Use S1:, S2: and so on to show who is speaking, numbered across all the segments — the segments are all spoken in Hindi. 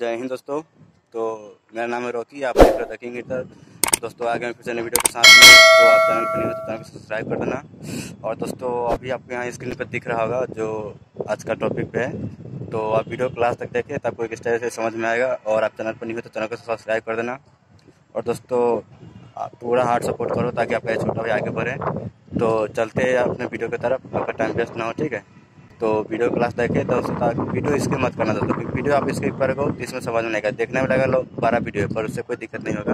S1: जय हिंद दोस्तों। तो मेरा नाम है रॉकी आप देख रहे किंग हिटर दोस्तों, आगे फिर से वीडियो के साथ में तो आप चैनल पर नहीं हो तो चैनल को सब्सक्राइब कर देना। और दोस्तों, अभी आपको यहाँ स्क्रीन पर दिख रहा होगा जो आज का टॉपिक पे है। तो आप वीडियो क्लास तक देखें तो आपको किस तरह से समझ में आएगा। और आप चैनल पर नहीं हो तो चैनल को सब्सक्राइब कर देना। और दोस्तों, आप पूरा हार्ड सपोर्ट करो ताकि आपका छोटा भाई आगे बढ़े। तो चलते हैं अपने वीडियो की तरफ़, आपका टाइम वेस्ट ना हो, ठीक है? तो वीडियो क्लास देखे तो उसका वीडियो इसके मत करना दोस्तों, क्योंकि वीडियो आप इसके हो तो इसमें समझ में आएगा। देखने में लगा लो, बारह वीडियो पर उससे कोई दिक्कत नहीं होगा।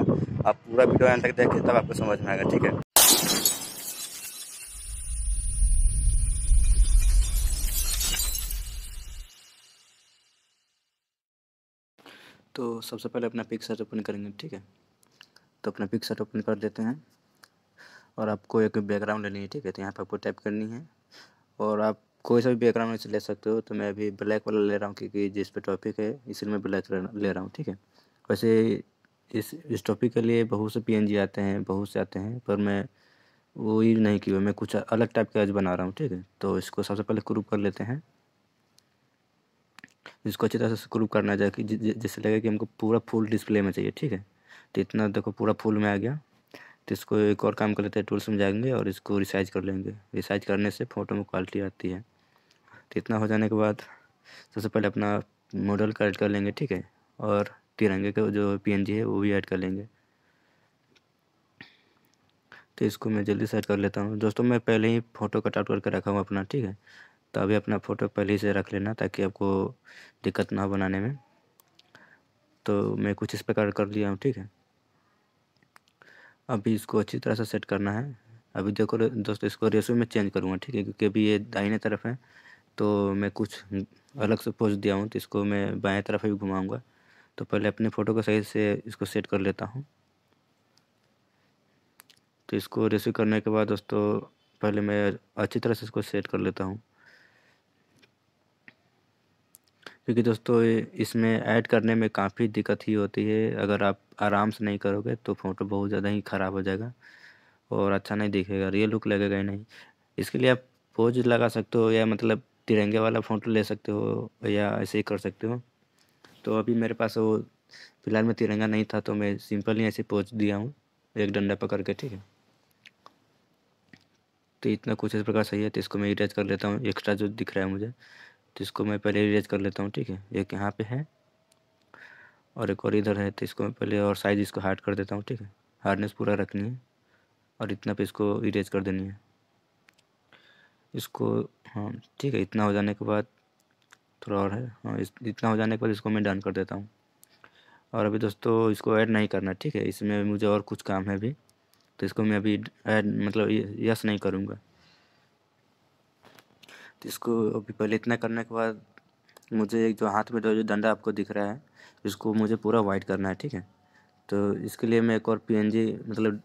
S1: आप पूरा वीडियो एंड तक देखें तब आपको समझ में आएगा, ठीक है? तो सबसे पहले अपना पिक्सर ओपन करेंगे, ठीक है? तो अपना पिक्सर ओपन कर देते हैं। और आपको एक बैकग्राउंड लेनी है, ठीक है? तो यहाँ पर आपको टाइप करनी है। और आप कोई सा भी बैकग्राउंड ले सकते हो तो मैं अभी ब्लैक वाला ले रहा हूँ क्योंकि जिस पे टॉपिक है, इसलिए मैं ब्लैक ले रहा हूँ, ठीक है? वैसे इस इस टॉपिक के लिए बहुत से पीएनजी आते हैं, बहुत से आते हैं, पर मैं वो ही नहीं किया, मैं कुछ अलग टाइप का आज बना रहा हूँ, ठीक है? तो इसको सबसे पहले ग्रुप कर लेते हैं। इसको अच्छी तरह से ग्रुप करना चाहिए कि जिससे लगे कि हमको पूरा फुल डिस्प्ले में चाहिए, ठीक है? तो इतना देखो पूरा फुल में आ गया। तो इसको एक और काम कर लेते हैं टूल्स में जाएँगे और इसको रिसाइज कर लेंगे। रिसाइज करने से फ़ोटो में क्वालिटी आती है। तो इतना हो जाने के बाद सबसे पहले अपना मॉडल का ऐड कर लेंगे, ठीक है? और तिरंगे का जो पीएनजी है, वो भी ऐड कर लेंगे। तो इसको मैं जल्दी से ऐड कर लेता हूँ। दोस्तों, मैं पहले ही फ़ोटो कट आउट करके रखा हूँ अपना, ठीक है? तो अभी अपना फ़ोटो पहले ही से रख लेना ताकि आपको दिक्कत ना हो बनाने में। तो मैं कुछ इस प्रकार कर लिया हूँ, ठीक है? अभी इसको अच्छी तरह से सेट करना है। अभी देखो दोस्तों, इसको रेशो में चेंज करूँगा, ठीक है? क्योंकि अभी ये दाहिने तरफ़ है। तो मैं कुछ अलग से पोज दिया हूँ तो इसको मैं बाएँ तरफ़ भी घुमाऊँगा। तो पहले अपने फ़ोटो को सही से इसको सेट कर लेता हूँ। तो इसको रिसीव करने के बाद दोस्तों, पहले मैं अच्छी तरह से इसको सेट कर लेता हूँ। क्योंकि दोस्तों, इसमें ऐड करने में काफ़ी दिक्कत ही होती है। अगर आप आराम से नहीं करोगे तो फ़ोटो बहुत ज़्यादा ही ख़राब हो जाएगा और अच्छा नहीं दिखेगा, रियल लुक लगेगा ही नहीं। इसके लिए आप पोज लगा सकते हो या मतलब तिरंगे वाला फ़ोटो ले सकते हो या ऐसे ही कर सकते हो। तो अभी मेरे पास वो फ़िलहाल में तिरंगा नहीं था तो मैं सिंपल ही ऐसे पोज दिया हूँ, एक डंडा पकड़ के, ठीक है। तो इतना कुछ इस प्रकार सही है तो इसको मैं इरेज कर लेता हूँ एक्स्ट्रा जो दिख रहा है मुझे तो इसको मैं पहले इरेज कर लेता हूँ, ठीक है। एक यहाँ पे है, और एक और इधर है तो इसको मैं पहले और साइज़ इसको हार्ड कर देता हूँ, ठीक है। हार्डनेस पूरा रखनी है, और इतना पे इसको इरेज कर देनी है। इसको हाँ ठीक है, इतना हो जाने के बाद थोड़ा और है। हाँ इस, इतना हो जाने के बाद इसको मैं डन कर देता हूँ। और अभी दोस्तों, इसको ऐड नहीं करना, ठीक है? इसमें मुझे और कुछ काम है अभी। तो इसको मैं अभी ऐड मतलब यस नहीं करूँगा। तो इसको अभी पहले इतना करने के बाद मुझे एक जो हाथ में जो डंडा आपको दिख रहा है, इसको मुझे पूरा वाइट करना है, ठीक है? तो इसके लिए मैं एक और पीएनजी मतलब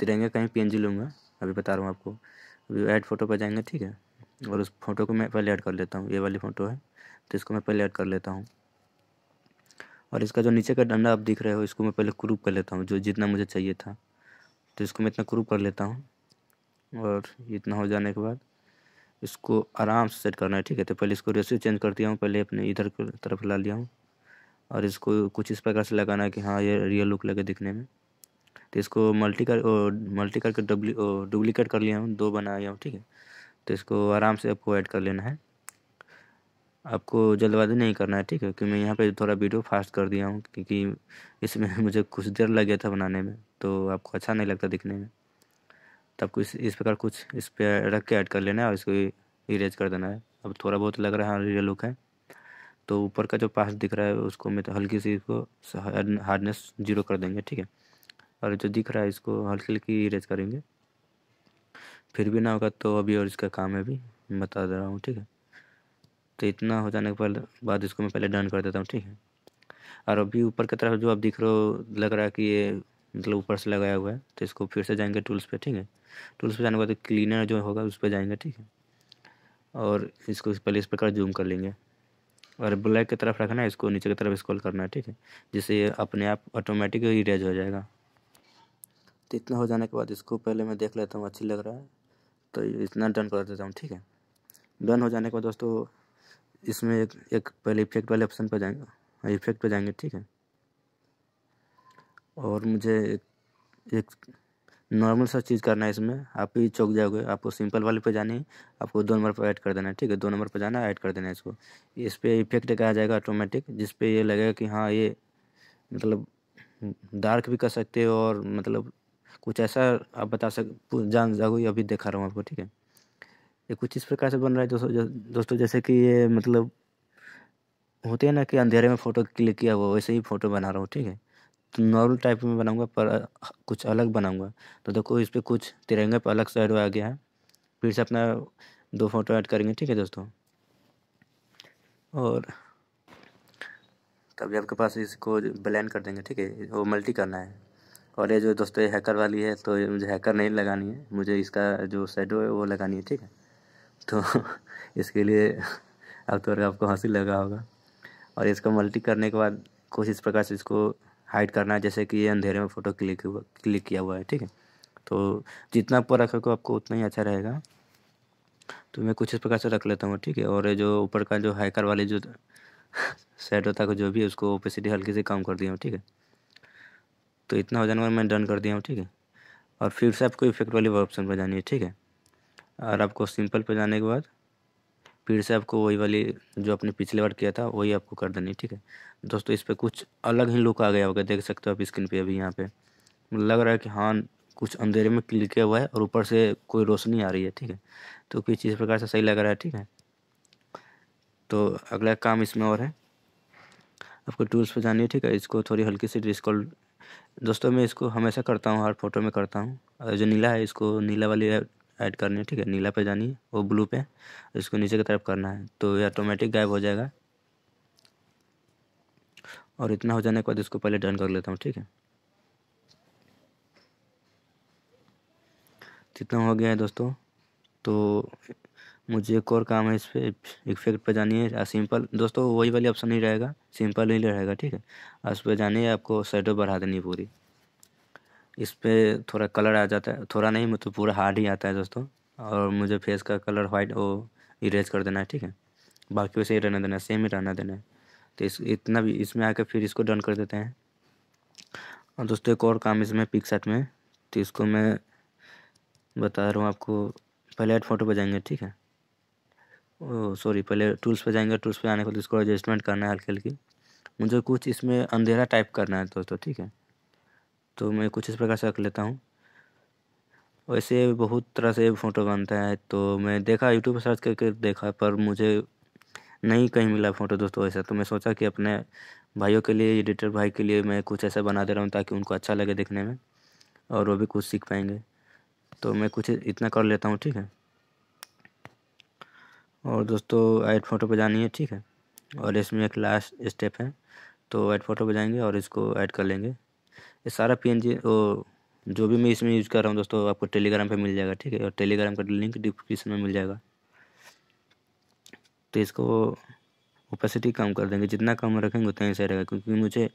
S1: तिरंगे का ही पीएनजी लूँगा। अभी बता रहा हूँ आपको। अभी ऐड फ़ोटो पर जाएँगे, ठीक है? और उस फ़ोटो को मैं पहले ऐड कर लेता हूँ, ये वाली फ़ोटो है तो इसको मैं पहले ऐड कर लेता हूँ। और इसका जो नीचे का डंडा आप दिख रहे हो, इसको मैं पहले क्रूप कर लेता हूँ, जो जितना मुझे चाहिए था। तो इसको मैं इतना क्रूप कर लेता हूँ, और इतना हो जाने के बाद इसको आराम से सेट करना है, ठीक है? तो पहले इसको रेसियो चेंज कर दिया हूँ, पहले अपने इधर तरफ़ ला लिया हूँ, और इसको कुछ इस प्रकार से लगाना है कि हाँ ये रियल लुक लगे दिखने में। तो इसको मल्टी कर मल्टी करके डुप्लीकेट कर लिया हूँ, दो बनाया हूँ, ठीक है। तो इसको आराम से आपको ऐड कर लेना है। आपको जल्दबाजी नहीं करना है, ठीक है, क्योंकि मैं यहाँ पे थोड़ा वीडियो फास्ट कर दिया हूँ, क्योंकि इसमें मुझे कुछ देर लग गया था बनाने में तो आपको अच्छा नहीं लगता दिखने में। तो आपको इस इस प्रकार कुछ इस पर रख के ऐड कर लेना है और इसको इरेज कर देना है। अब थोड़ा बहुत लग रहा है रियल लुक है। तो ऊपर का जो पास दिख रहा है, उसको मैं तो हल्की सी इसको हार्डनेस ज़ीरो कर देंगे, ठीक है। और जो दिख रहा है इसको हल्की हल्की इरेज करेंगे। फिर भी ना होगा तो अभी और इसका काम है अभी, बता दे रहा हूँ, ठीक है? तो इतना हो जाने के पहले, बाद इसको मैं पहले डन कर देता हूँ, ठीक है? और अभी ऊपर की तरफ़ जो आप दिख रहे हो, लग रहा है कि ये मतलब ऊपर से लगाया हुआ है तो इसको फिर से जाएँगे टूल्स पे, ठीक है? टूल्स पे जाने के बाद क्लीनर जो होगा उस पर जाएँगे, ठीक है? और इसको पहले इस प्रकार जूम कर लेंगे। और ब्लैक की तरफ़ रखना है, इसको नीचे की तरफ़ स्क्रॉल करना है, ठीक है? जिससे ये अपने आप ऑटोमेटिक इरेज हो जाएगा। तो इतना हो जाने के बाद इसको पहले मैं देख लेता हूँ, अच्छी लग रहा है। तो इतना डन कर देता हूँ, ठीक है? डन हो जाने के बाद दोस्तों, इसमें एक एक पहले इफ़ेक्ट वाले ऑप्शन पर जाएँगे। इफ़ेक्ट पर जाएँगे, ठीक है? और मुझे एक एक नॉर्मल सा चीज़ करना है इसमें। आप ही चौक जाओगे, आपको सिंपल वाले पे जानी है, आपको दो नंबर पर ऐड कर देना है, ठीक है? दो नंबर पर जाना है ऐड कर देना है इसको। इस पर इफ़ेक्ट आ जाएगा ऑटोमेटिक जिस पे ये लगेगा कि हाँ ये मतलब डार्क भी कर सकते हो और मतलब कुछ ऐसा आप बता सक जान जाओगे अभी दिखा रहा हूँ आपको, ठीक है? ये कुछ इस प्रकार से बन रहा है, दोस्तों दोस्तों, जैसे कि ये मतलब होते हैं ना कि अंधेरे में फ़ोटो क्लिक किया हुआ, वैसे ही फ़ोटो बना रहा हूँ, ठीक है? तो नॉर्मल टाइप में बनाऊँगा, पर कुछ अलग बनाऊँगा। तो देखो, इस पर कुछ तिरंगे पर अलग साइड आ गया है। फिर से अपना दो फ़ोटो ऐड करेंगे, ठीक है, दोस्तों? और तभी आपके पास इसको ब्लैंड कर देंगे, ठीक है? वो मल्टी करना है। और ये जो दोस्तों, ये हैकर वाली है तो मुझे हैकर नहीं लगानी है। मुझे इसका जो शेडो है, वो लगानी है, ठीक है? तो इसके लिए अब तो आपको हँसी लगा होगा। और इसको मल्टी करने के बाद कुछ इस प्रकार से इसको हाइड करना है, जैसे कि ये अंधेरे में फ़ोटो क्लिक हुआ क्लिक किया हुआ है, ठीक है? तो जितना ऊपर रखोगे आपको उतना ही अच्छा रहेगा। तो मैं कुछ इस प्रकार से रख लेता हूँ, ठीक है? और ये जो ऊपर का जो हाइकर वाली जो सेट होता है जो भी उसको ओपेसिटी हल्की से कम कर दिया हूँ, ठीक है? तो इतना हो जाने मैं डन कर दिया हूँ ठीक है? और फिर से आपको इफ़ेक्ट वाली ऑप्शन पर जानी है, ठीक है? और आपको सिंपल पर जाने के बाद फिर से आपको वही वाली जो आपने पिछले बार किया था, वही आपको कर देनी ठीक है? दोस्तों, इस पर कुछ अलग ही लुक आ गया होगा, देख सकते हो आप स्क्रीन पे अभी यहाँ पे। लग रहा है कि हाँ कुछ अंधेरे में क्लिक किया हुआ है और ऊपर से कोई रोशनी आ रही है, ठीक है? तो कुछ इस प्रकार से सही लग रहा है, ठीक है? तो अगला काम इसमें और है। आपको टूल्स पर जानी है, ठीक है? इसको थोड़ी हल्की सी डिस्कॉल दोस्तों, मैं इसको हमेशा करता हूँ, हर फ़ोटो में करता हूँ। जो नीला है, इसको नीला वाली ऐड करनी है, ठीक है? नीला पे जानी है, वो ब्लू पे। इसको नीचे की तरफ़ करना है तो ये ऑटोमेटिक गायब हो जाएगा। और इतना हो जाने के बाद इसको पहले डन कर लेता हूँ, ठीक है? जितना हो गया है दोस्तों तो मुझे एक और काम है इस पर इफ़ेक्ट पे जानी है सिंपल दोस्तों, वही वाली ऑप्शन नहीं रहेगा। सिंपल ही रहेगा, ठीक है? उस पर जानी है, आपको सेटो बढ़ा देनी पूरी। इस पर थोड़ा कलर आ जाता है। थोड़ा नहीं मतलब पूरा हार्ड ही आता है दोस्तों। और मुझे फेस का कलर वाइट वो इरेज कर देना है, ठीक है? बाकी वैसे ही रहना देना है सेम ही रहना देना है। तो इस, इतना भी, इसमें आकर फिर इसको डन कर देते हैं। और दोस्तों, एक और काम इसमें पिक सेट में। तो इसको मैं बता रहा हूँ आपको, पहले फ़ोटो पर जाएँगे ठीक है? सॉरी पहले टूल्स पे जाएँगे टूल्स पे आने के बाद इसको एडजस्टमेंट करना है हल्की हल्की मुझे कुछ इसमें अंधेरा टाइप करना है दोस्तों, ठीक है? तो मैं कुछ इस प्रकार से रख लेता हूँ। वैसे बहुत तरह से फ़ोटो बनता है तो मैं देखा यूट्यूब पर सर्च करके देखा, पर मुझे नहीं कहीं मिला फ़ोटो दोस्तों ऐसा। तो मैं सोचा कि अपने भाइयों के लिए एडिटर भाई के लिए मैं कुछ ऐसा बना दे रहा हूँ, ताकि उनको अच्छा लगे देखने में, और वो भी कुछ सीख पाएँगे। तो मैं कुछ इतना कर लेता हूँ, ठीक है? और दोस्तों ऐड फ़ोटो पे जानी है, ठीक है? और इसमें एक लास्ट स्टेप है। तो ऐड फ़ोटो पे जाएँगे और इसको ऐड कर लेंगे। ये सारा पी एन जी जो भी मैं इसमें यूज़ कर रहा हूँ दोस्तों, आपको टेलीग्राम पे मिल जाएगा, ठीक है? और टेलीग्राम का लिंक डिस्क्रिप्शन में मिल जाएगा। तो इसको ओपेसिटी कम कर देंगे। जितना कम रखेंगे, उतना ही सही रहेगा, क्योंकि मुझे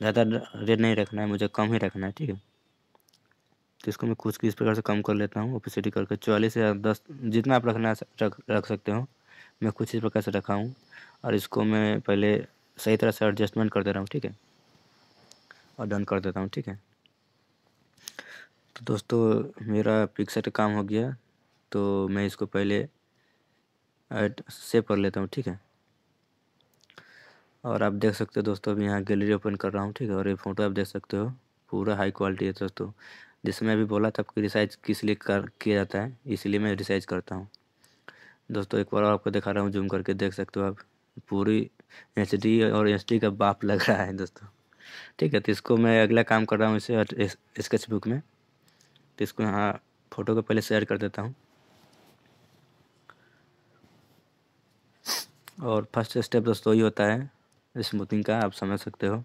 S1: ज़्यादा रेट नहीं रखना है, मुझे कम ही रखना है, ठीक है? तो इसको मैं कुछ किस प्रकार से कम कर लेता हूँ ओपेसिटी करके चालीस या दस, जितना आप रखना रख रख सकते हो, मैं कुछ इस प्रकार से रखा हूँ और इसको मैं पहले सही तरह से एडजस्टमेंट कर दे रहा हूँ, ठीक है? और डन कर देता हूँ, ठीक है? तो दोस्तों, मेरा पिक्सर का काम हो गया तो मैं इसको पहले सेव कर लेता हूँ, ठीक है? और आप देख सकते हो दोस्तों, अभी यहाँ गैलरी ओपन कर रहा हूँ, ठीक है? और ये फ़ोटो आप देख सकते हो, पूरा हाई क्वालिटी है दोस्तों। जिसमें अभी बोला था आपको रिसाइज किस लिए कर, किया जाता है, इसलिए मैं रिसाइज करता हूँ। दोस्तों, एक बार आपको दिखा रहा हूँ, जूम करके देख सकते हो आप। पूरी एचडी और एच का बाप लग रहा है दोस्तों। ठीक है तो इसको मैं अगला काम कर रहा हूँ इसे स्केच बुक में। तो इसको यहाँ फ़ोटो को पहले शेयर कर देता हूँ। और फ़र्स्ट स्टेप दोस्तों, ये होता है स्मूथिंग का, आप समझ सकते हो।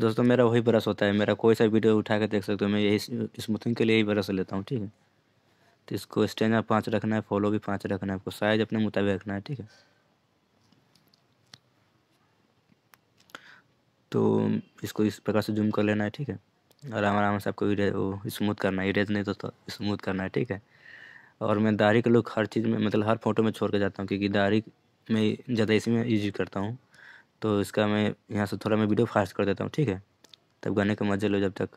S1: दोस्तों मेरा वही ब्रश होता है। मेरा कोई सा वीडियो उठा कर देख सकते हो। मैं यही स्मूथिंग के लिए यही ब्रश लेता हूँ ठीक है? तो इसको स्टैंड पाँच रखना है फॉलो भी पाँच रखना है आपको साइज़ अपने मुताबिक रखना है ठीक है? तो इसको इस प्रकार से जूम कर लेना है ठीक है? आराम आराम से आपको स्मूथ करना है इरेज नहीं तो, तो स्मूथ करना है ठीक है? और मैं दाढ़ी का लुक हर चीज़ में मतलब हर फ़ोटो में छोड़ के जाता हूँ क्योंकि दाढ़ी में ज़्यादा इसी में यूज़ करता हूँ। तो इसका मैं यहाँ से थोड़ा मैं वीडियो फास्ट कर देता हूँ, ठीक है? तब गाने का मज़ा लो जब तक।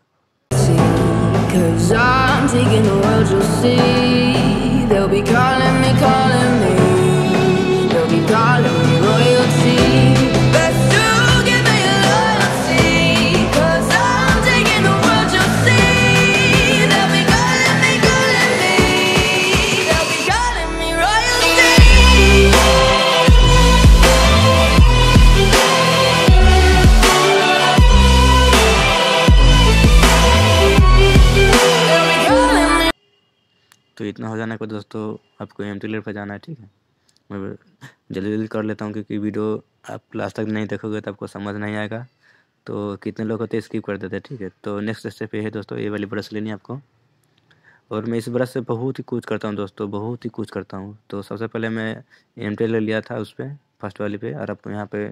S1: तो इतना हो जाने के बाद दोस्तों, आपको एम टी पर जाना है, ठीक है? मैं जल्दी जल्दी कर लेता हूँ क्योंकि वीडियो आप लास्ट तक नहीं देखोगे तो आपको समझ नहीं आएगा। तो कितने लोग होते स्किप कर देते हैं, ठीक है? तो नेक्स्ट स्टेप ये है दोस्तों, ये वाली ब्रश लेनी है आपको। और मैं इस ब्रश से बहुत ही कुछ करता हूँ दोस्तों, बहुत ही कुछ करता हूँ। तो सबसे पहले मैं एम टी लिया था उस पर फ़र्स्ट वाली पे, और आप यहाँ पे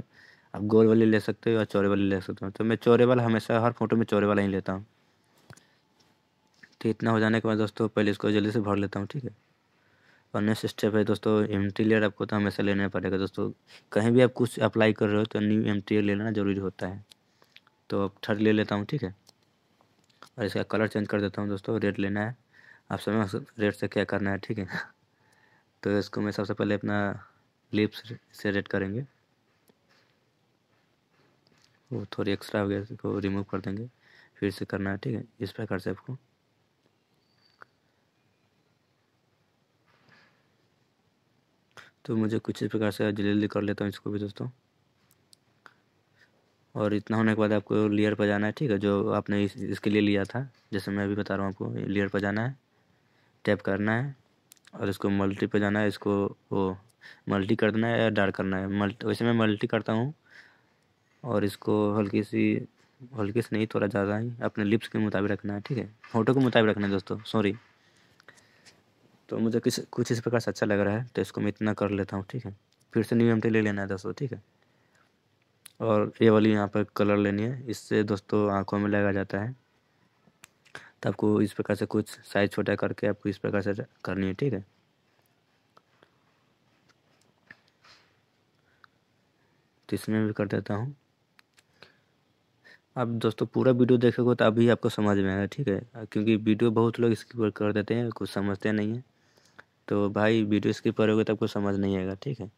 S1: आप गोल वाली ले सकते हो या चौड़े वाली ले सकते हो। तो मैं चौड़े वाला हमेशा हर फ़ोटो में चौड़े वाला ही लेता हूँ। तो इतना हो जाने के बाद दोस्तों पहले इसको जल्दी से भर लेता हूँ, ठीक है? और नेक्स्ट स्टेप है दोस्तों एम लेयर आपको तो हमेशा लेना पड़ेगा। दोस्तों कहीं भी आप कुछ अप्लाई कर रहे हो तो न्यू एम लेना ज़रूरी होता है। तो अब थर्ड ले लेता हूँ, ठीक है? और इसका कलर चेंज कर देता हूँ दोस्तों रेड लेना है। आप समझ रेड से क्या करना है, ठीक है? तो इसको मैं सबसे पहले अपना लिप्स से रेड करेंगे। वो थोड़ी एक्स्ट्रा हो गया, इसको रिमूव कर देंगे। फिर से करना है, ठीक है? इस प्रकार से आपको। तो मुझे कुछ इस प्रकार से जल्दी जल्दी कर लेता हूँ इसको भी दोस्तों। और इतना होने के बाद आपको लेयर पर जाना है ठीक है जो आपने इस, इसके लिए लिया था। जैसे मैं अभी बता रहा हूँ आपको लेयर पर जाना है टैप करना है और इसको मल्टी पर जाना है इसको वो मल्टी कर देना है या डार्क करना है। मल्टी वैसे मैं मल्टी करता हूँ और इसको हल्की सी हल्की से नहीं थोड़ा ज़्यादा ही अपने लिप्स के मुताबिक रखना है ठीक है। फ़ोटो के मुताबिक रखना है दोस्तों सॉरी तो मुझे किस, कुछ इस प्रकार से अच्छा लग रहा है तो इसको मैं इतना कर लेता हूँ, ठीक है। फिर से न्यू एम ले लेना है दोस्तों, ठीक है। और ये वाली यहाँ पर कलर लेनी है, इससे दोस्तों आँखों में लगा जाता है। तो आपको इस प्रकार से कुछ साइज़ छोटा करके आपको इस प्रकार से करनी है, ठीक है। तो इसमें भी कर देता हूँ। अब दोस्तों पूरा वीडियो देखोगे तो अभी आपको समझ में आएगा, ठीक है। क्योंकि वीडियो बहुत लोग स्किप कर देते हैं, कुछ समझते नहीं हैं। तो भाई वीडियो स्किप करोगे तो आपको समझ नहीं आएगा, ठीक है?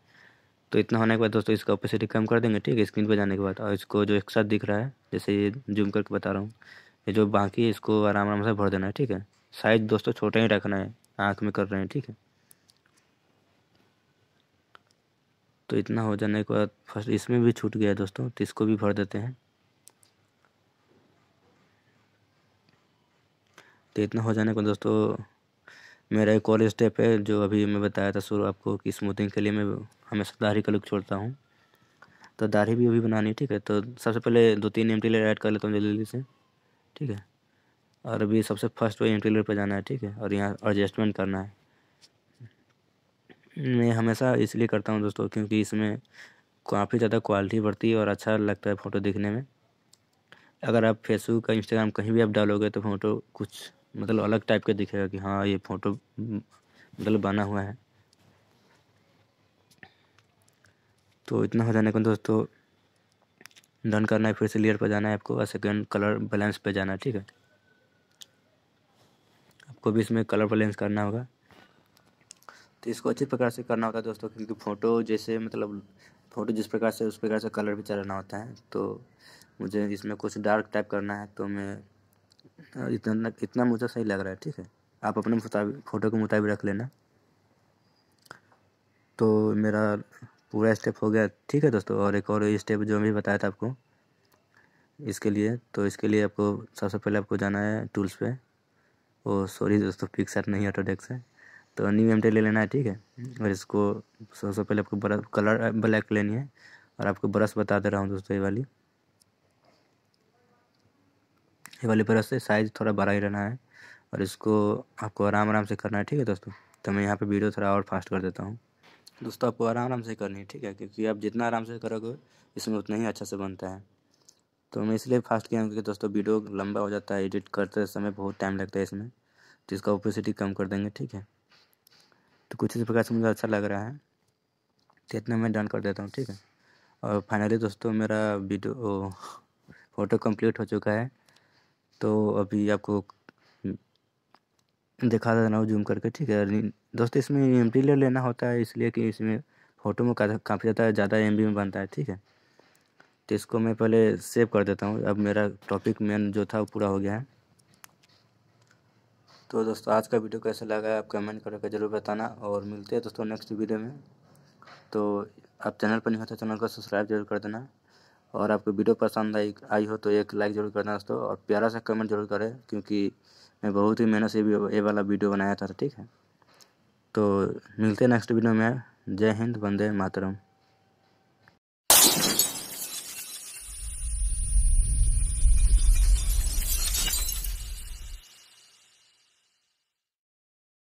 S1: तो इतना होने के बाद दोस्तों इसका ओपेसिटी कम कर देंगे, ठीक है? स्क्रीन पर जाने के बाद। और इसको जो एक साथ दिख रहा है, जैसे ये जूम करके बता रहा हूँ, ये जो बाकी है, इसको आराम आराम से भर देना है, ठीक है? साइज़ दोस्तों छोटा ही रखना है, आँख में कर रहे हैं, ठीक है? तो इतना हो जाने के बाद फ़र्स्ट, इसमें भी छूट गया दोस्तों तो इसको भी भर देते हैं। तो इतना हो जाने को दोस्तों मेरा एक और स्टेप है जो अभी मैं बताया था शुरू आपको कि स्मूथिंग के लिए मैं हमेशा दाढ़ी का लुक छोड़ता हूँ। तो दाढ़ी भी अभी बनानी है, ठीक है? तो सबसे पहले दो तीन एम टी ऐड कर लेता हूँ जल्दी जल्दी से, ठीक है? और अभी सबसे फ़र्स्ट वो एम टी पर जाना है, ठीक है? और यहाँ एडजस्टमेंट करना है। मैं हमेशा इसलिए करता हूँ दोस्तों, क्योंकि इसमें काफ़ी ज़्यादा क्वालिटी बढ़ती है और अच्छा लगता है फ़ोटो दिखने में। अगर आप फेसबुक का इंस्टाग्राम कहीं भी आप डालोगे तो फ़ोटो कुछ मतलब अलग टाइप का दिखेगा कि हाँ ये फ़ोटो मतलब बना हुआ है। तो इतना हो जाने को दोस्तों डन करना है, फिर से लेयर पर जाना है आपको, और सेकेंड कलर बैलेंस पे जाना है, ठीक है? आपको भी इसमें कलर बैलेंस करना होगा। तो इसको अच्छी प्रकार से करना होता है दोस्तों, क्योंकि फ़ोटो जैसे मतलब फ़ोटो जिस प्रकार से, उस प्रकार से कलर भी चलाना होता है। तो मुझे इसमें कुछ डार्क टाइप करना है तो मैं इतना इतना मुझे सही लग रहा है, ठीक है। आप अपने मुताबिक फ़ोटो के मुताबिक रख लेना। तो मेरा पूरा स्टेप हो गया, ठीक है दोस्तों। और एक और स्टेप जो मैं बताया था आपको, इसके लिए। तो इसके लिए आपको, सबसे पहले आपको जाना है टूल्स पे। ओ सॉरी दोस्तों पिक्सर नहीं ऑटोडेक्स है तो न्यू एम ले लेना है, ठीक है। और इसको, सबसे पहले आपको ब्रश कलर ब्लैक लेनी है। और आपको ब्रश बता दे रहा हूँ दोस्तों, ये वाली। ये वाली ब्रश से साइज़ थोड़ा बड़ा ही रहना है और इसको आपको आराम आराम से करना है, ठीक है दोस्तों? तो मैं यहाँ पे वीडियो थोड़ा और फास्ट कर देता हूँ। दोस्तों, आपको आराम आराम से करनी है, ठीक है? क्योंकि आप जितना आराम से करोगे, इसमें उतना ही अच्छा से बनता है। तो मैं इसलिए फास्ट किया क्योंकि दोस्तों वीडियो लंबा हो जाता है एडिट करते समय बहुत टाइम लगता है इसमें तो इसका ओपेसिटी कम कर देंगे, ठीक है? तो कुछ इस प्रकार से मुझे अच्छा लग रहा है तो इतना मैं डन कर देता हूँ, ठीक है? और फाइनली दोस्तों, मेरा वीडियो फ़ोटो कंप्लीट हो चुका है। तो अभी आपको दिखा देना हूँ जूम करके, ठीक है? दोस्तों, इसमें एम ले लेना होता है, इसलिए कि इसमें फ़ोटो में काफ़ी ज़्यादा ज़्यादा एमबी में बनता है, ठीक है? तो इसको मैं पहले सेव कर देता हूँ। अब मेरा टॉपिक मेन जो था, वो पूरा हो गया है। तो दोस्तों, आज का वीडियो कैसा लगा, आप कमेंट करके ज़रूर बताना, और मिलते हैं दोस्तों नेक्स्ट वीडियो में। तो आप चैनल पर नहीं हो तो चैनल को सब्सक्राइब ज़रूर कर देना। और आपको वीडियो पसंद आई आई हो तो एक लाइक ज़रूर करना दोस्तों और प्यारा सा कमेंट ज़रूर करें, क्योंकि मैं बहुत ही मेहनत से ये वाला वीडियो बनाया था, ठीक है? तो मिलते हैं नेक्स्ट वीडियो में। जय हिंद, वंदे मातरम।